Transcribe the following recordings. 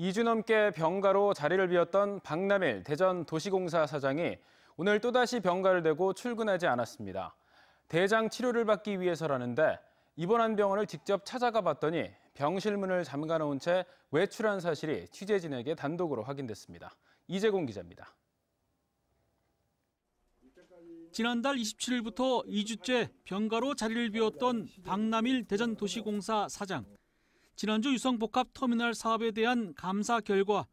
2주 넘게 병가로 자리를 비웠던 박남일 대전 도시공사 사장이 오늘 또다시 병가를 대고 출근하지 않았습니다. 대장 치료를 받기 위해서라는데 입원한 병원을 직접 찾아가 봤더니 병실 문을 잠가 놓은 채 외출한 사실이 취재진에게 단독으로 확인됐습니다. 이재공 기자입니다. 지난달 27일부터 2주째 병가로 자리를 비웠던 박남일 대전도시공사 사장. 지난주 유성복합 터미널 사업에 대한 감사 결과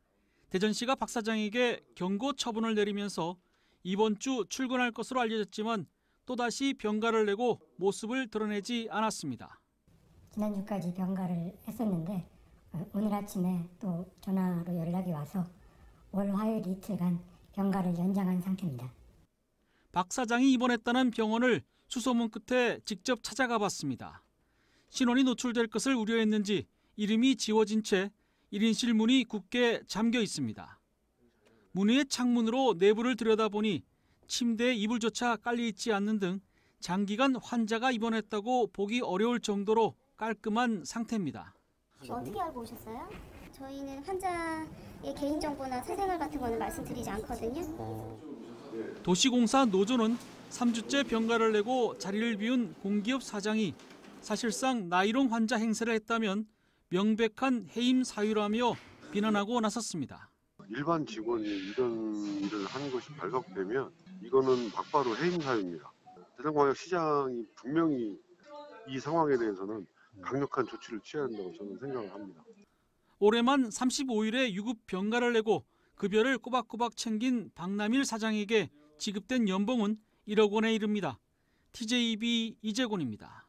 대전시가 박 사장에게 경고 처분을 내리면서 이번 주 출근할 것으로 알려졌지만 또다시 병가를 내고 모습을 드러내지 않았습니다. 지난주까지 병가를 했었는데 어, 오늘 아침에 또 전화로 연락이 와서 월 화요일 이틀간 병가를 연장한 상태입니다. 박 사장이 입원했다는 병원을 수소문 끝에 직접 찾아가 봤습니다. 신원이 노출될 것을 우려했는지 이름이 지워진 채 1인실 문이 굳게 잠겨 있습니다. 문 위의 창문으로 내부를 들여다보니 침대에 이불조차 깔려 있지 않는 등 장기간 환자가 입원했다고 보기 어려울 정도로 깔끔한 상태입니다. 어떻게 알고 오셨어요? 저희는 환자의 개인정보나 사생활 같은 거는 말씀드리지 않거든요. 도시공사 노조는 3주째 병가를 내고 자리를 비운 공기업 사장이 사실상 나이롱 환자 행세를 했다면 명백한 해임 사유라며 비난하고 나섰습니다. 일반 직원이 이런 일을 하는 것이 발각되면 이거는 막바로 해임 사유입니다. 대전광역 시장이 분명히 이 상황에 대해서는 강력한 조치를 취해야 한다고 저는 생각을 합니다. 올해만 35일에 유급 병가를 내고 급여를 꼬박꼬박 챙긴 박남일 사장에게 지급된 연봉은 1억 원에 이릅니다. TJB 이재곤입니다.